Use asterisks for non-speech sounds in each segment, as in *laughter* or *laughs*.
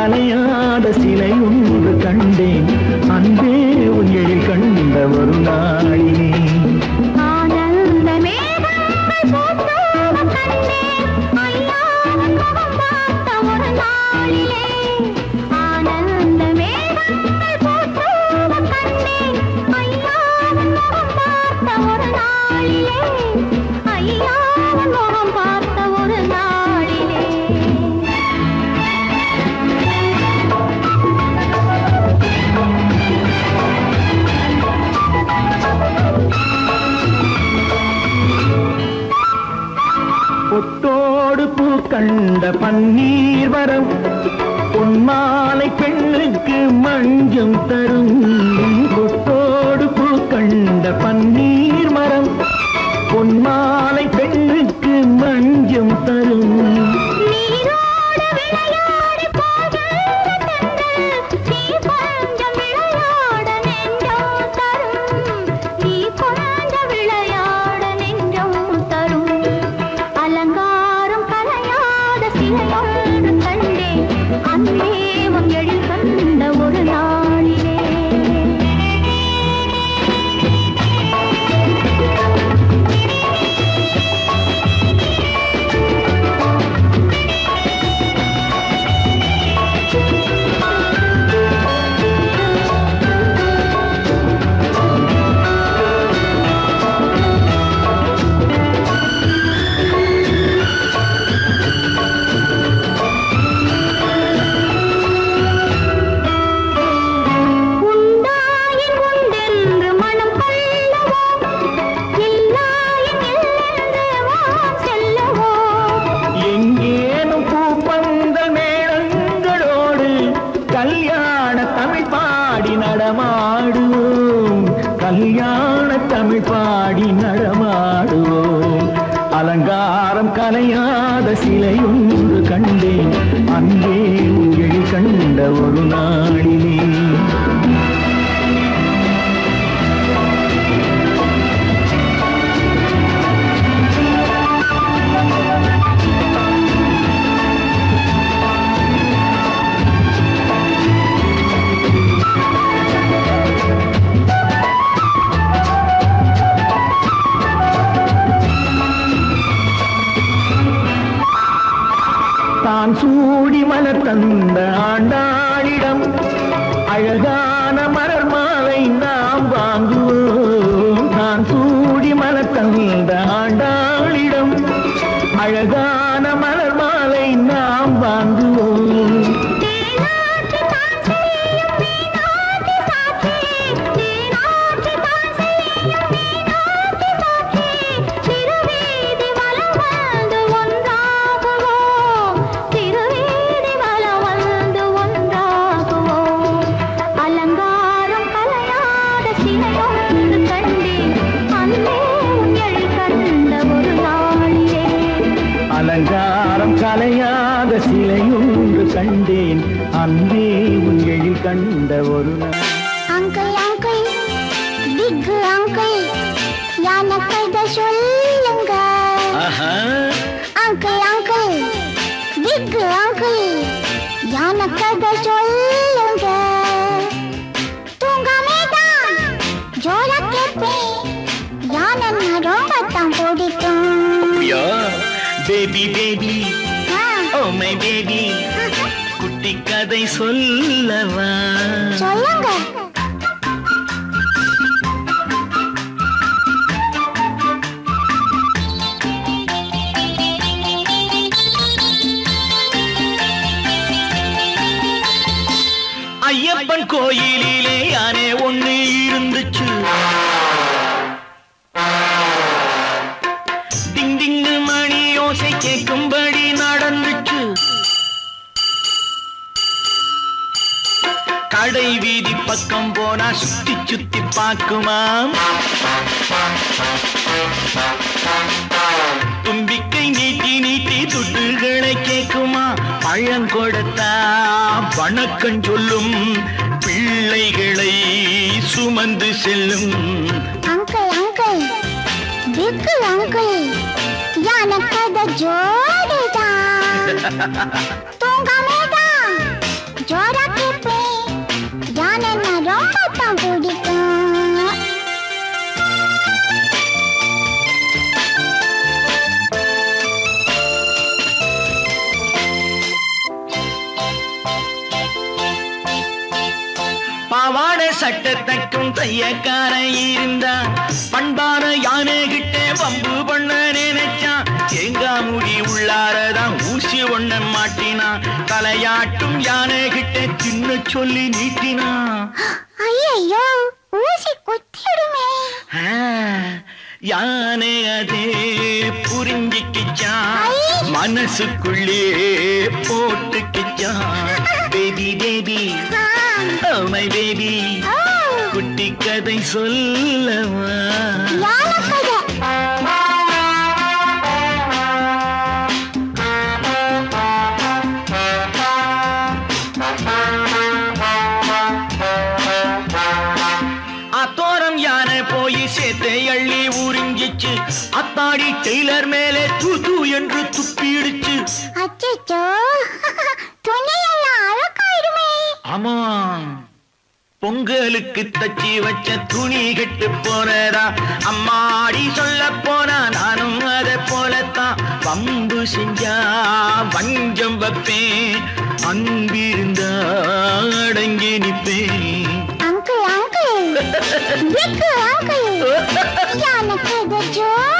கலையாத சிலை ஒன்று கண்டேன். அன்பே உன் எழில் கண்ட ஒரு நாளினே. ஐயா மேகங்கள் பூத்தோட முகம் பார்த்த கண்ட பன்னீர் வரம் பொன்மாலை பெண்ணுக்கு மஞ்சம் தரும். கல்யாண தமிழ் பாடி நடமாடுவோம். அலங்காரம் கலையாத சிலையும் கண்டேன். அங்கே உங்கள் கண்ட ஒரு நாளிலே. தந்த ஆண்டா. கண்ட ஒரு நாள் அங்கிள் அங்கிள் பிக் அங்கிள் எனக்கு இதை சொல்லுங்க அங்கிள் அங்கிள் பிக் அங்கிள் எனக்கு இதை சொல்லுங்க தூங்காமே தான் ஜோரா கேட்பேன் யானை ரொம்ப தான் பிடிக்கும் baby baby ah, oh my baby குட்டி கதை சொல்லவா? சொல்லுங்க. பக்கம் போனா சுத்தி சுத்தி பார்க்குமாம் தும்பிக்கை நீட்டி நீட்டி துட்டுகளை கேக்குமா பழம் கொடுத்தா வணக்கம் சொல்லும் பிள்ளைகளை சுமந்து செல்லும். அங்கிள் அங்கிள் பிக்கு அங்கிள் எனக்கத ஜோடிதான். *laughs* தூங்காமேதான். ஜோரா பாவாடை சட்டை தைக்கும் தையக்காரன் இருந்தா பண்பான யானை கிட்ட வம்பு பண்ண நினைச்சான். தேங்காய் முடி உள்ளாரதான் ஊசி ஒண்ண மாட்டினான். தலையாட்டும் யானை கிட்ட சின்ன சொல்லி நீட்டினான். ஐயோ ஊசி குத்திடுமே. யானை அதே புரிஞ்சுக்கிச்சான். மனசுக்குள்ளே போட்டுக்கிச்சான். *laughs* பேபி பேபி மை பேபி குட்டி கதை சொல்லவா? அடிச்சு அத்தாடி டெய்லர் மேலே தூது என்று துப்பிடுச்சு. அச்சோ துணி எல்லாம் அழுக்காயிடுமே ஆமா பொங்கலுக்கு தச்சி வச்ச துணி கெட்டு போனதா? அம்மாடி சொல்ல போனா நானும் அதை போலத்தான். பம்பு செஞ்சா வஞ்சம் வைப்பேன். அன்பிருந்தா அடங்கி நிற்பேன். Uncle uncle. எனக்கு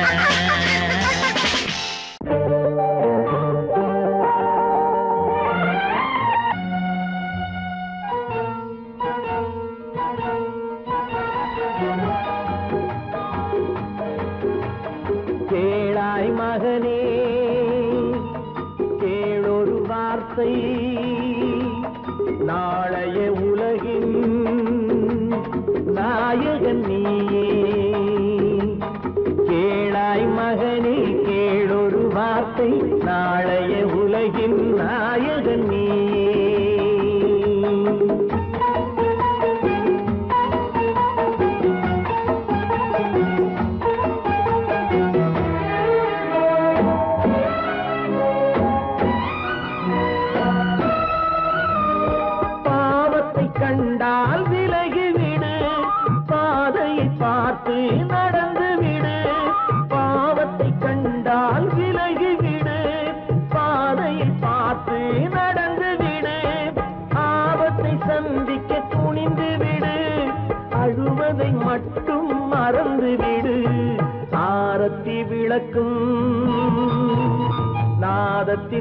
வார்த்தை நாளைய உலகின் நாயகன்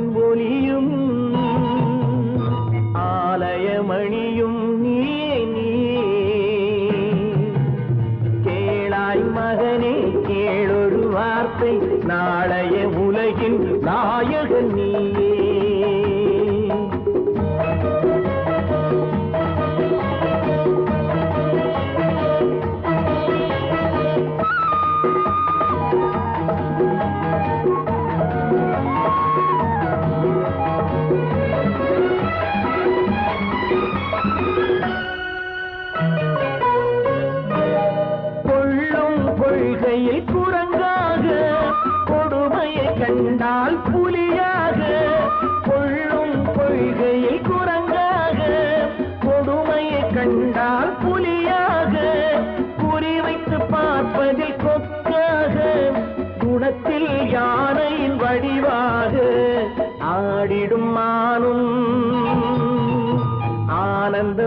நாதத்தின் ஒலியும் ஆலயமணியும் நீயே நீ கேளாய் மகனே கேளொரு வார்த்தை நாளைய உலகின் நாயகன் நீ கொடியில் குரங்காக கொடுமையை கண்டால் புலியாக கொள்ளும் கொள்கையில் குரங்காக கொடுமையை கண்டால் புலியாக குறிவைத்து பார்ப்பதில் கொக்காக குணத்தில் யானையின் வடிவாக ஆடிடும் மானும். ஆனந்த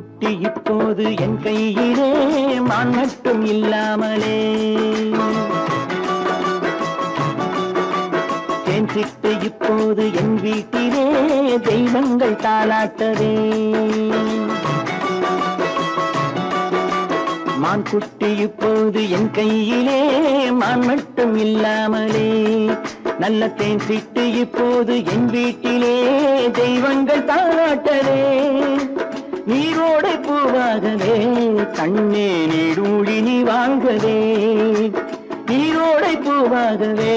குட்டி இப்போது என் கையிலே மான் மட்டும் இல்லாமலே. தேன் சிட்டு இப்போது என் வீட்டிலே தெய்வங்கள் தாளாட்டவே. மான் குட்டி இப்போது என் கையிலே மான் மட்டும் இல்லாமலே. நல்ல தேன் சிட்டு இப்போது என் வீட்டிலே தெய்வங்கள் தாளாட்டதே நீரோடை பூவாகவே கண்ணே நீடூழி நீ வாங்கவே நீரோடை பூவாகவே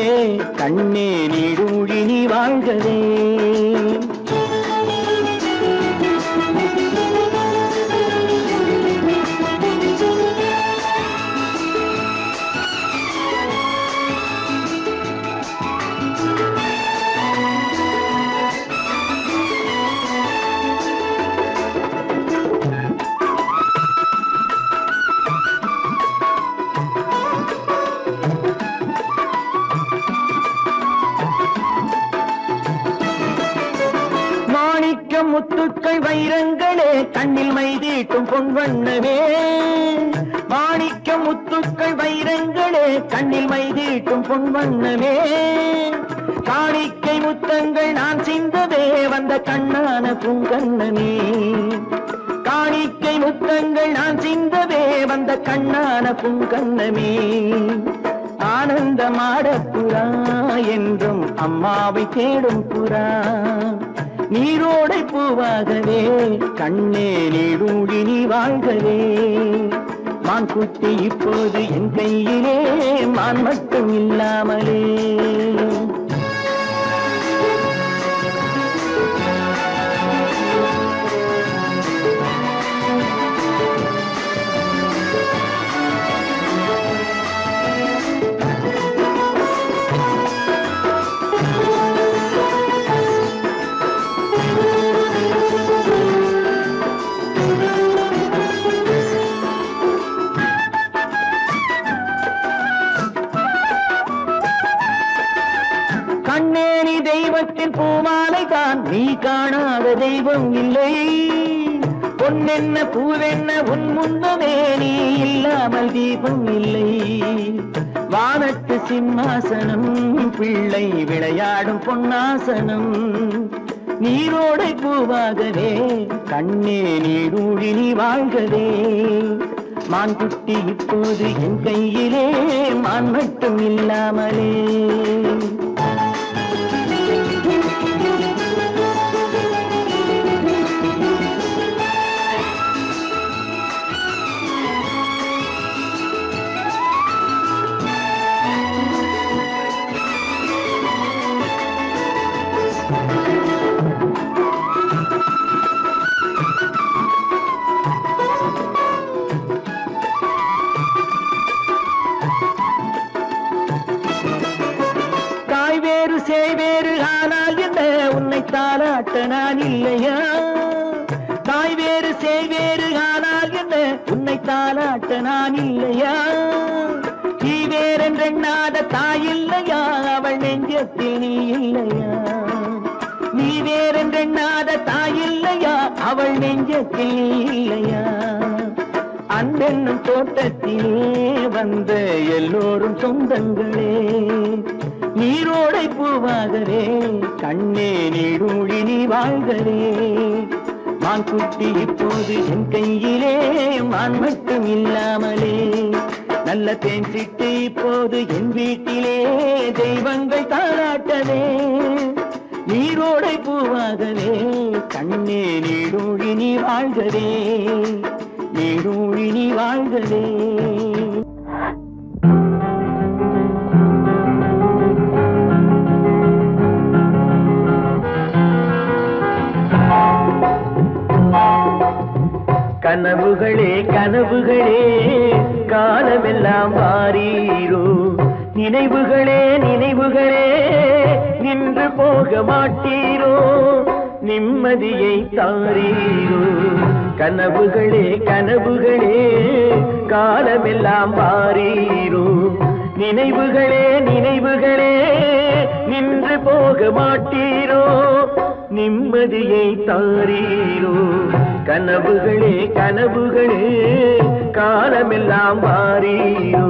கண்ணே நீடூழி நீ வாங்கவே வைரங்களே கண்ணில் மைதீட்டும் பொன் வண்ணமே மாணிக்க முத்துக்கள் வைரங்களே கண்ணில் மைதீட்டும் பொன் வண்ணமே காணிக்கை முத்தங்கள் நான் சிந்தவே வந்த கண்ணான பூங்கண்ணமே காணிக்கை முத்தங்கள் நான் சிந்தவே வந்த கண்ணான பூங்கண்ணமே ஆனந்தமாட புறா என்றும் அம்மாவை தேடும் புறா. நீரோடை பூவாகவே கண்ணே நீடூடி நீ வாழ்கவே. மான் குட்டி இப்போது என் கையிலே மான் மட்டும் இல்லாமலே. பூமாலை தான் நீ காணாத தெய்வம் இல்லை. பொன்னென்ன பூவென்ன உன் முன்னமே நீ இல்லாமல் தீபம் இல்லை. வானத்து சிம்மாசனம் பிள்ளை விளையாடும் பொன்னாசனம். நீரோடை பூவாகவே கண்ணே நீடூழி நீ வாழ்கவே. மான் குட்டி இப்போது என் கையிலே மான் மட்டும் இல்லாமலே. பார்த்த நான் இல்லையா தாய் வேறு செய் வேறு ஆனால் என்ன? உன்னை தாளாட்ட நான் இல்லையா நீ வேறென்றெண்ணாத தாய் இல்லையா? அவள் நெஞ்சத்தில் நீ இல்லையா? நீ வேறென்றெண்ணாத தாய் இல்லையா? அவள் நெஞ்சத்தில் நீ இல்லையா? அன்பென்னும் தோட்டத்திலே வந்த எல்லோரும் சொந்தங்களே. நீரோடை பூவாகவே கண்ணே நீடூழி நீ வாழ்கவே. மான் குட்டி இப்போது என் கையிலே மான் மட்டும் இல்லாமலே. நல்ல தேன் சிட்டு இப்போது என் வீட்டிலே தெய்வங்கள் தாராட்டவே நீரோடை பூவாகவே கண்ணே நீடூழி நீ வாழ்கவே. நீடூழி நீ வாழ்கவே. கனவுகளே கனவுகளே காலமெல்லாம் மாறீரோ? நினைவுகளே நினைவுகளே நின்று போக மாட்டீரோ? நிம்மதியை தாரீரோ? கனவுகளே கனவுகளே காலமெல்லாம் மாறீரோ? நினைவுகளே நினைவுகளே நின்று போக மாட்டீரோ? நிம்மதியை தாரீரோ. கனவுகளே கனவுகளே காலமெல்லாம் மாறீரோ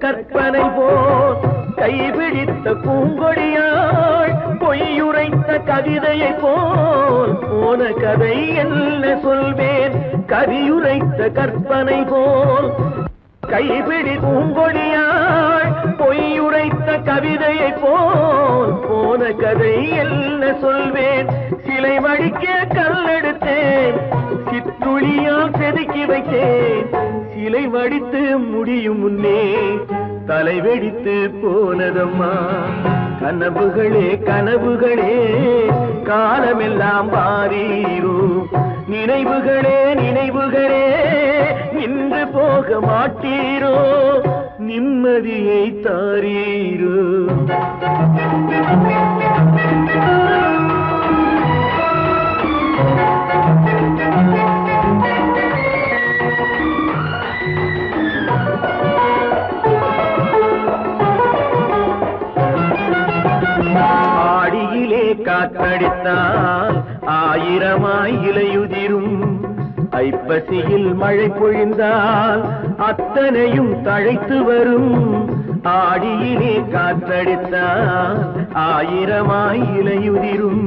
கற்பனை போல் கைபிடித்த பூங்கொடியாள் பொய்யுரைத்த கவிதையை போல் போன கதை என்ன சொல்வேன்? கவியுரைத்த கற்பனை போல் கைபிடி பூங்கொடியாள் பொய்யுரைத்த கவிதையை போல் போன கதை என்ன சொல்வேன்? சிலை வடிக்க கல்லெடுத்தேன் துளியால் செதுக்கி வைத்தேன். சிலை வடித்து முடியும் முன்னே தலை வெடித்து போனதம்மா. கனவுகளே கனவுகளே காலமெல்லாம் பாரீரோ. நினைவுகளே நினைவுகளே நின்று போக மாட்டீரோ. நிம்மதியை தாரீரோ. Thank you. காற்றடித்தால் ஆயிரமாய் இலையுதிரும். ஐப்பசியில் மழை பொழிந்தால் அத்தனையும் தழைத்து வரும். ஆடியிலே காற்றடித்தால் ஆயிரமாய் இலையுதிரும்.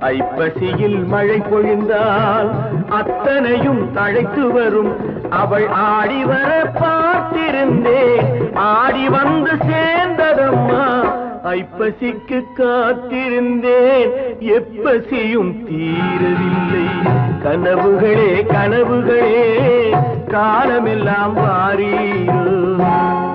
ஐப்பசியில் மழை பொழிந்தால் அத்தனையும் தழைத்து வரும். அவள் ஆடி வர பார்த்திருந்தே ஆடி வந்து சேர்ந்ததம்மா. ஐப்பசிக்கு காத்திருந்தேன். எப்பசியும் தீரவில்லை. கனவுகளே கனவுகளே காலமெல்லாம் வாரீரோ.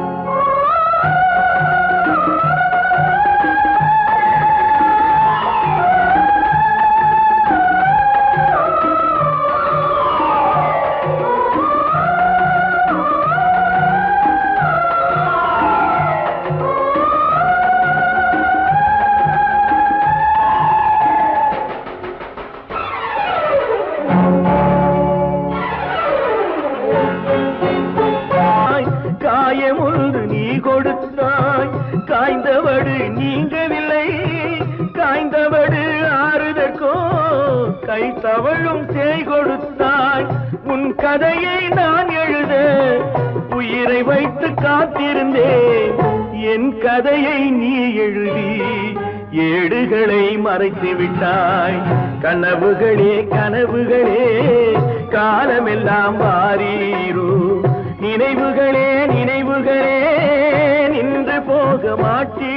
மறைத்து விட்டாய். கனவுகளே கனவுகளே காலமெல்லாம் மாறீரோ நினைவுகளே நினைவுகளே நின்று போக மாட்டீரோ.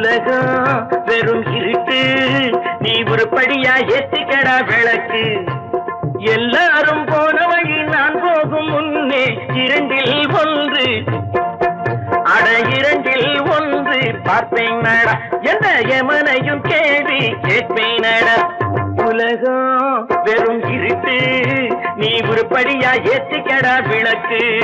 உலகம் வெறும் இருட்டு. நீ ஒரு படியா ஏத்திக்கடா விளக்கு. எல்லாரும் போன வழி நான் போகும் முன்னே இரண்டில் ஒன்று. அட இரண்டில் ஒன்று. பார்ப்பேன் நட. எந்த எமனையும் கேள்வி கேட்பேன் நட. உலகம் வெறும் இருட்டு. நீ ஒரு படியா ஏத்திக்கடா விளக்கு.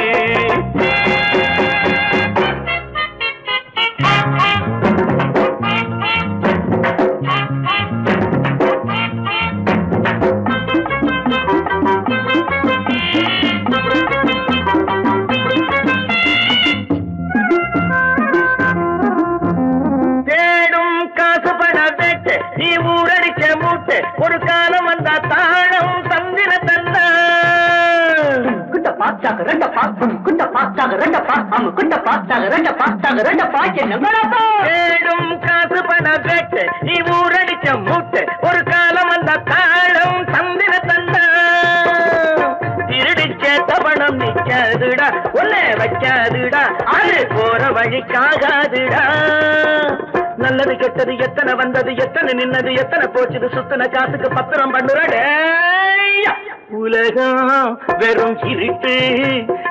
பாச்சாக குண்ட பாச்சாக ரெண்ட பாச்சாக ரெண்ட பாக்கு தேடும் காசு பண வேட்டு நீ ஊரடிச்ச மூட்டு ஒரு காலம் வந்தா தாழம் தந்திர தந்தா. திருடிச்ச தபணம் நிக்காதுடா ஒன்னே வைக்காதுடா அது போற வழிக்காகாதுடா. நல்லது கெட்டது எத்தனை வந்தது எத்தனை நின்னது எத்தனை போச்சுது சுத்தன காசுக்கு பத்திரம் பண்ணுறடே உலகம் வெறும் இருட்டு.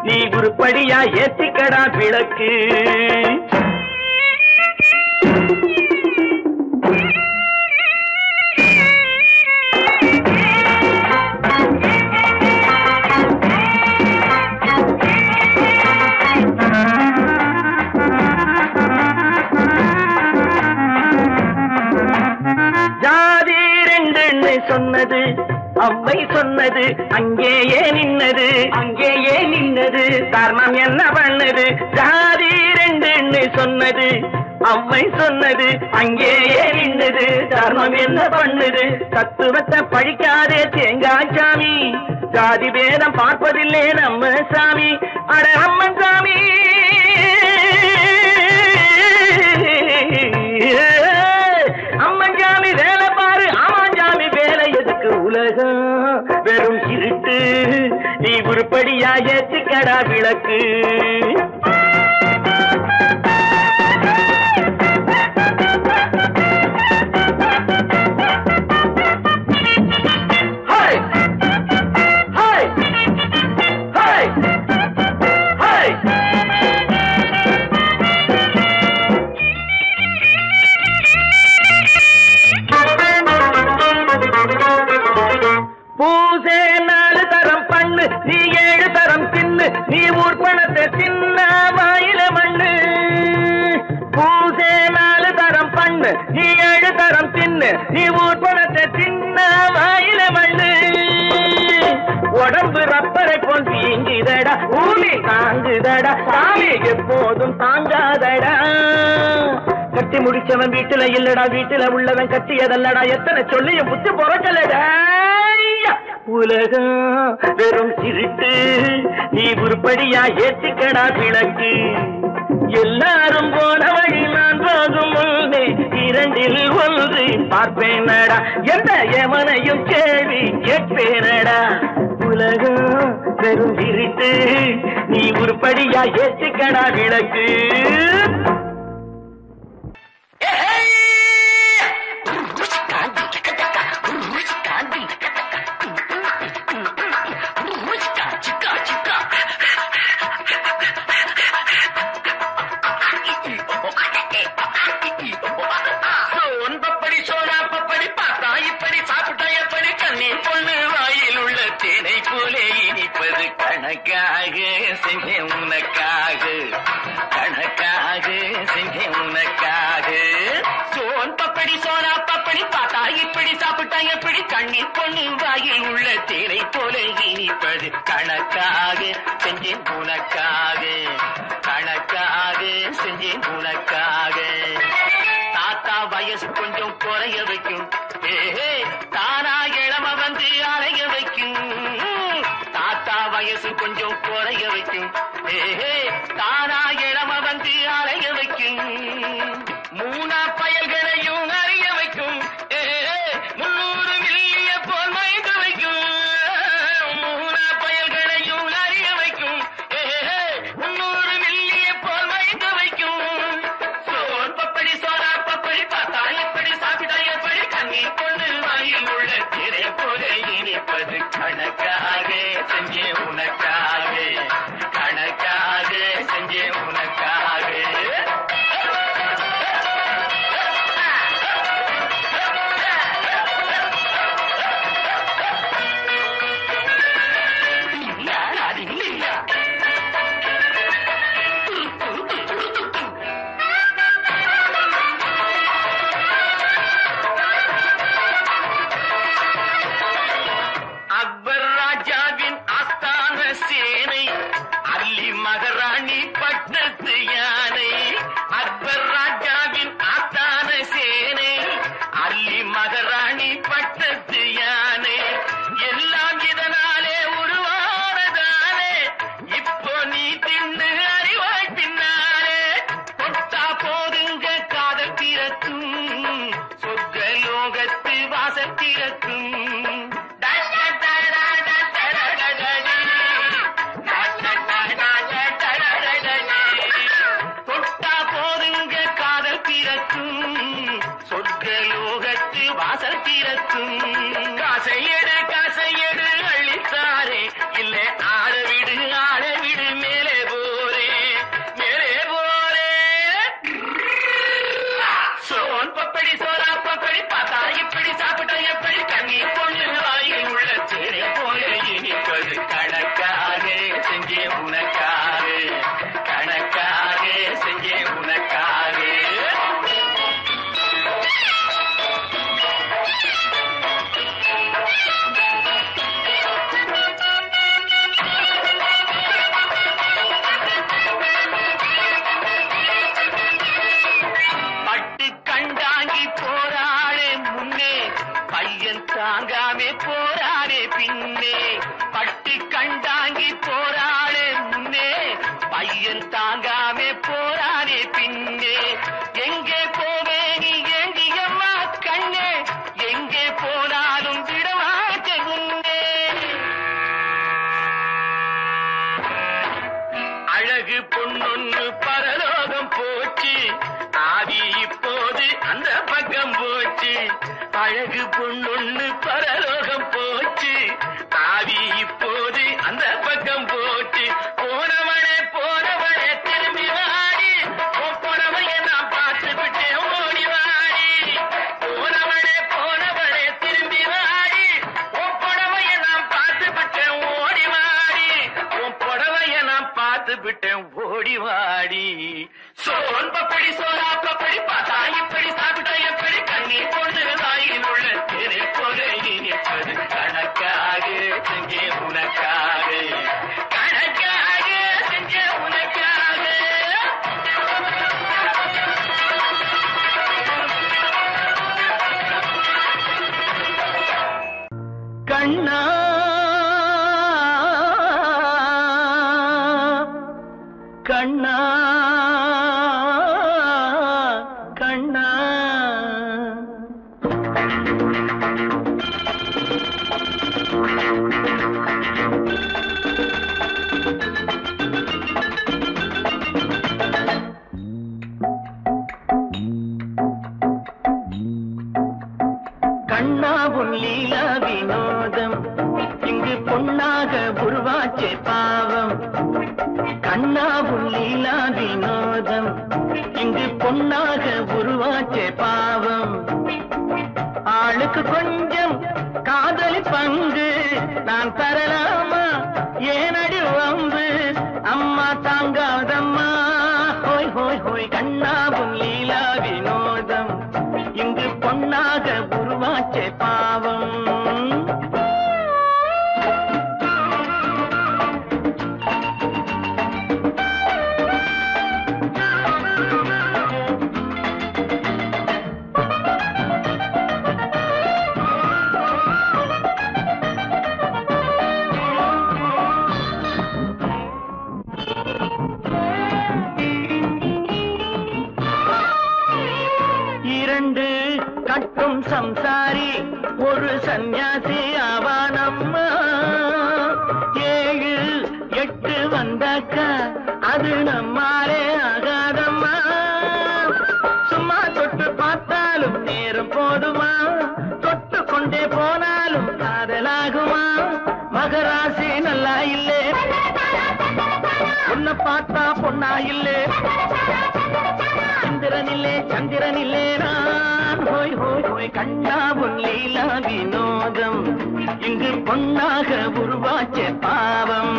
நீ உருப்படியா ஏத்திக்கடா விளக்கு. அவ்வை சொன்னது அங்கேயே நின்னது. அங்கேயே நின்னது காரணம் என்ன பண்ணது? ஜாதி ரெண்டுன்னு சொன்னது. அம்மை சொன்னது அங்கேயே நின்னது. தர்மம் என்ன பண்ணுது? தத்துவத்தை பழிக்காதே தேங்காய் சாமி. ஜாதி பேதம் பார்ப்பதில்லே நம்ம சாமி. அட அம்மன் சாமி. அம்மன் சாமி வேலை பாரு அம்மன் சாமி வேலை எதுக்கு உலகம்? வெறும் நீ உருப்படியா ஏத்திக்கடா விளக்கு. தாங்குதடா. சாமி எப்போதும் தாங்காதடா. கட்டி முடிச்சவன் வீட்டுல இல்லடா வீட்டுல உள்ளவன் கட்டியதல்லடா. எத்தனை சொல்லியும் புத்தி பொறக்கலடா உலகம் வெறும் திருட்டு. நீ உருப்படியா ஏத்திக்கடா விளக்கு. எல்லாரும் போன வழி நான் போகும் முன்னே இரண்டில் ஒன்று பார்ப்பேனடா. எந்த எவனையும் கேள்வி கேட்பேனடா. உலகம் பெரும் இருட்டு நீ உருப்படியா ஏத்திக்கடா விளக்கு. கண்ணீர் பொண்ணின் வாயில் உள்ள தேனை போல இனிப்பது கணக்காக செஞ்சேன் உனக்காக. கணக்காக செஞ்சேன் உனக்காக. தாத்தா வயசு கொஞ்சம் குறைய வைக்கும். தானா இளம வந்து அலைய வைக்கும். தாத்தா வயசு கொஞ்சம் குறைய வைக்கும். தானா இளம வந்து அலைய வைக்கும். மூணா பயல்கள் பார்த்தா பொண்ணா இல்லே. சந்திரன் இல்லே சந்திரன் இல்லே நான். ஹோய் ஹோய் ஹோய் கண்ணா உன் லீலா வினோதம். இங்கு பொன்னாக உருவாச்ச பாவம்.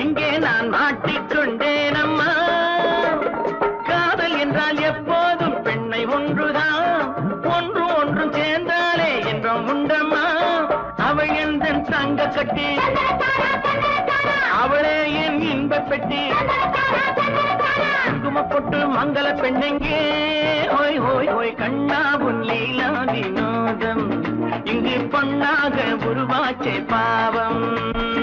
இங்கே நான் மாட்டிக்கொண்டேன் அம்மா காதல் என்றால் எப்போதும் பெண்ணை ஒன்றுதான். ஒன்று ஒன்றும் சேர்ந்தாலே என்றும் உண்டம்மா. அவள் எந்த தங்க கட்டி? அவளே என் இன்பப் பெட்டி. குங்குமப்பொட்டு மங்கள பெண்ணெங்கே. ஹோய் ஹோய் ஹோய் கண்ணா உன் லீலா வினோதம். இங்கு பொன்னாக உருவாச்சே பாவம்.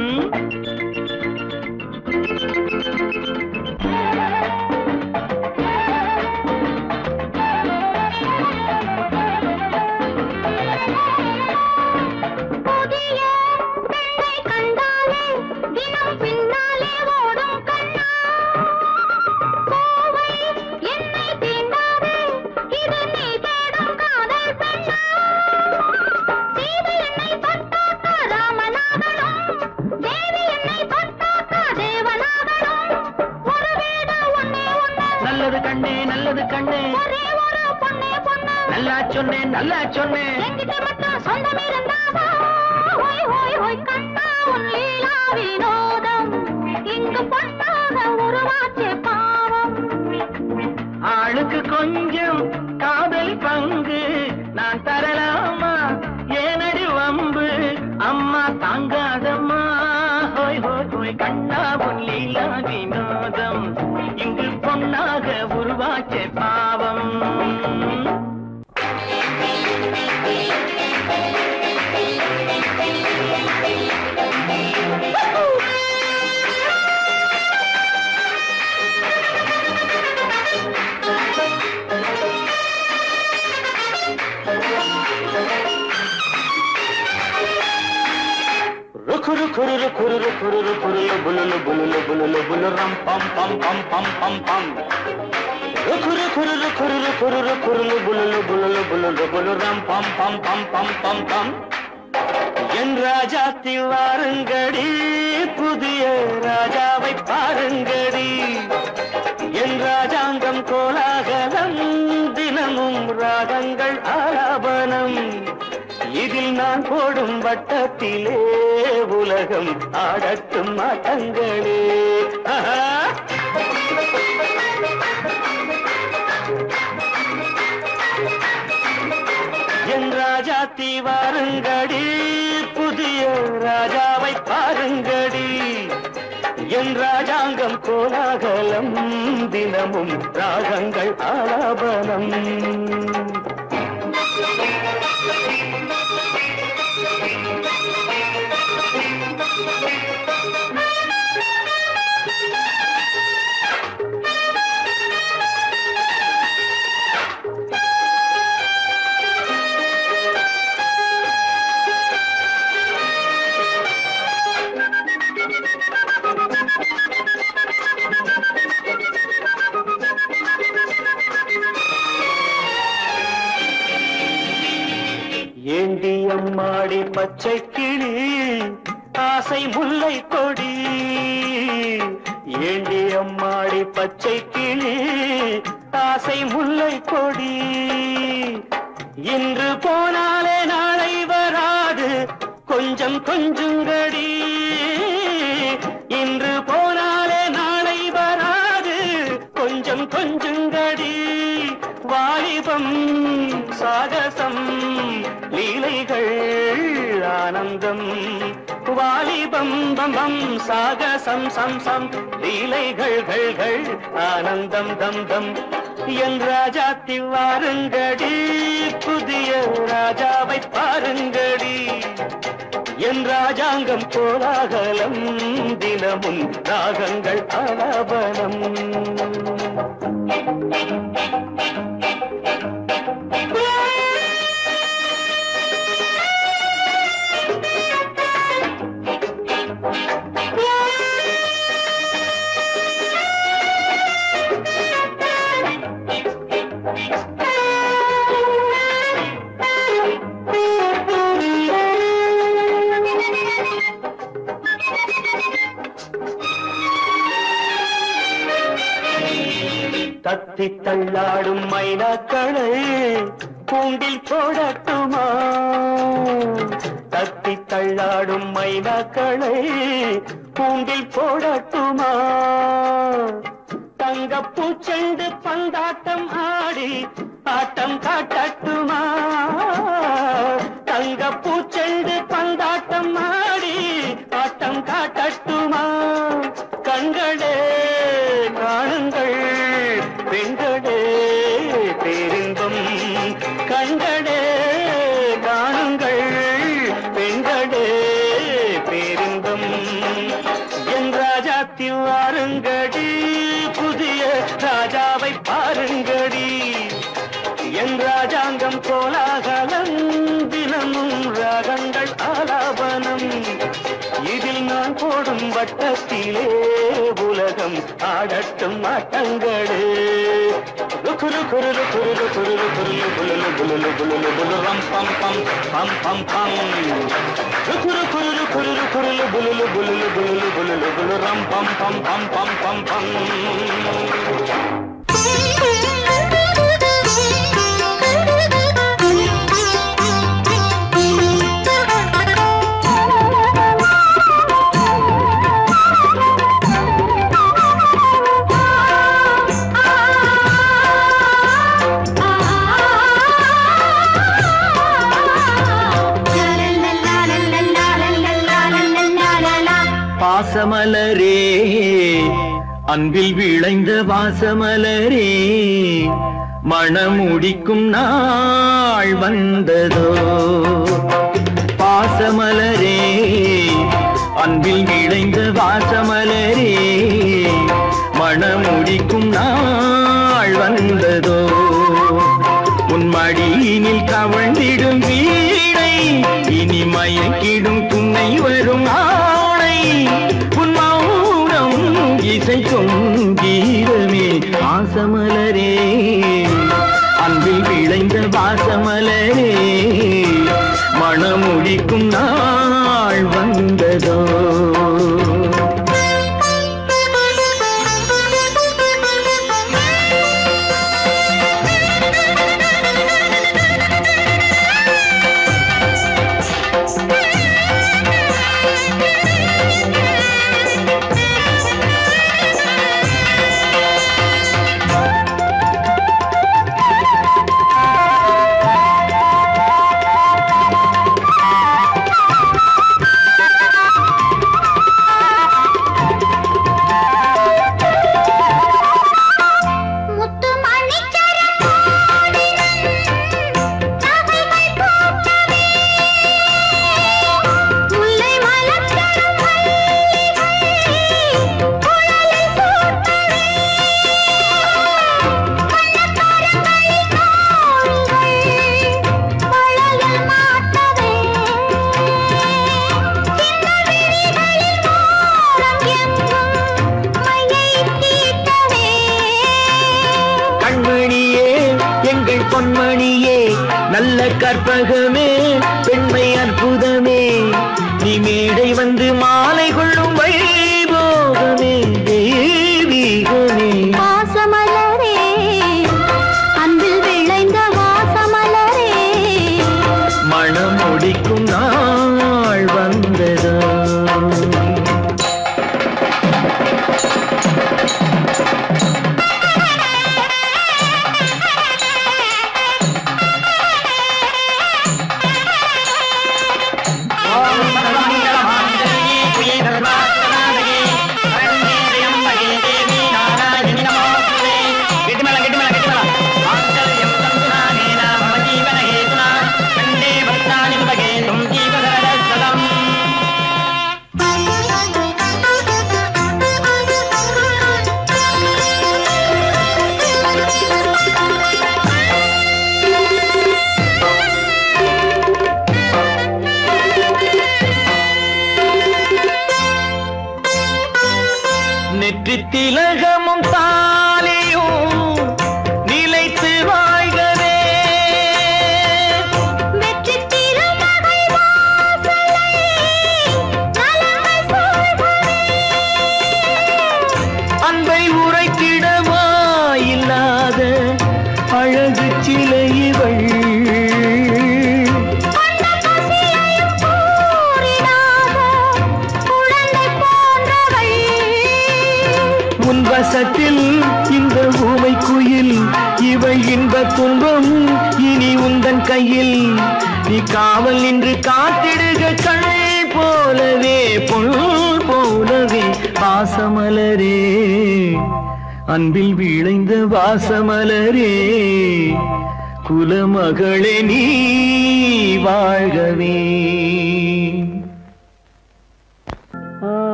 రుకురు కురురు కురురు కురురు కురులు బులులు బులులు బులులు బులు రం పం పం పం పం పం పం రుకురు కురురు కురురు కురురు కురులు బులులు బులులు బులులు బులు రం పం పం పం పం పం పం என் ராஜாத்தி வாருங்கடி புதிய ராஜாவை பாருங்கடி என் ராஜாங்கம் கோலாகலம் தினமும் ராகங்கள் ஆலாபனம் இதில் நான் போடும் வட்டத்திலே உலகம் ஆடட்டும் மாட்டங்களே என் ராஜாத்தி வாருங்கடி புதிய ராஜாவை பாருங்கடி. என் ராஜாங்கம் கோலாகலம் தினமும் ராகங்கள் ஆலாபனம். ஏண்டி அம்மாடி பச்சை கிளி ஆசை முல்லை கொடி. ஏண்டி அம்மாடி பச்சை கிளி? ஆசை முல்லை கொடி. இன்று போனாலே நாளை வராது. கொஞ்சம் கொஞ்சங்கடி இன்று போனாலே நாளை வராது. கொஞ்சம் கொஞ்சுங்கடி வாலிபம் சாகசம் லீலைகள் ஆனந்தம். வாலிபம் பம் பம் சாகசம் சம் சம். லீலைகள் கள் கள் ஆனந்தம் தம் தம். என் ராஜாத்தி வாருங்கடி புதிய ராஜாவை பாருங்கடி. என் ராஜாங்கம் கோலாகலம் தினமும் ராகங்கள் அலபலம் Thank you. தத்தி தள்ளாடும் மைனாக்களை கூண்டில் போடட்டுமா? தத்தி தள்ளாடும் மைனாக்களை கூண்டில் போடட்டுமா? தங்க பூச்செண்டு பந்தாட்டம் ஆடி ஆட்டம் காட்டட்டுமா? தங்க பூச்செண்டு பந்தாட்டம் ஆடி ஆட்டம் காட்டட்டுமா? கண்களே வட்டத்திலே உலகம் ஆடட்டும் ஆட்டங்களே. குரு குரு குரு குரு குருலு குலுலு குலுலு குலுலு குலுரம் பம் பம் பம் பம் பம் குரு குரு குருலு குருலு குலுலு குலுலு குலுலு குலுலு குலுரம் பம் பம் பம் பம் பம் பம் பாசமலரே அன்பில் விளைந்த வாசமலரே. மணமுடிக்கும் நாள் வந்ததோ. பாசமலரே அன்பில் விளைந்த வாசமலரே.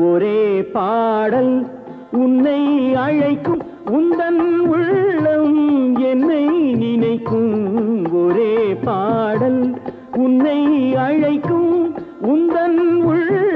ஒரே பாடல் உன்னை அழைக்கும் உந்தன் உள்ளம் என்னை நினைக்கும். ஒரே பாடல் உன்னை அழைக்கும் உந்தன் உள்ள